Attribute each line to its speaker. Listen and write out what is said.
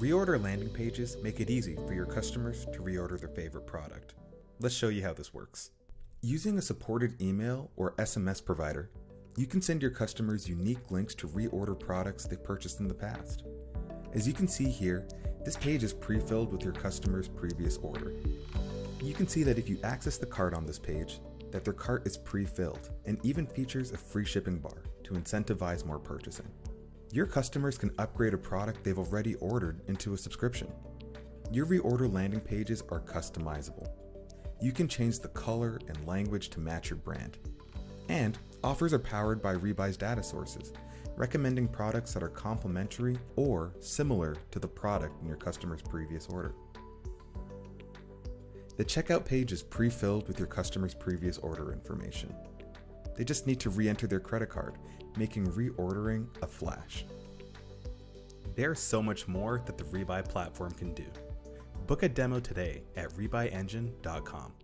Speaker 1: Reorder landing pages make it easy for your customers to reorder their favorite product. Let's show you how this works. Using a supported email or SMS provider, you can send your customers unique links to reorder products they've purchased in the past. As you can see here, this page is pre-filled with your customer's previous order. You can see that if you access the cart on this page, that their cart is pre-filled and even features a free shipping bar to incentivize more purchasing. Your customers can upgrade a product they've already ordered into a subscription. Your reorder landing pages are customizable. You can change the color and language to match your brand. And offers are powered by Rebuy's data sources, recommending products that are complementary or similar to the product in your customer's previous order. The checkout page is pre-filled with your customer's previous order information. They just need to re-enter their credit card, making reordering a flash. There's so much more that the Rebuy platform can do. Book a demo today at rebuyengine.com.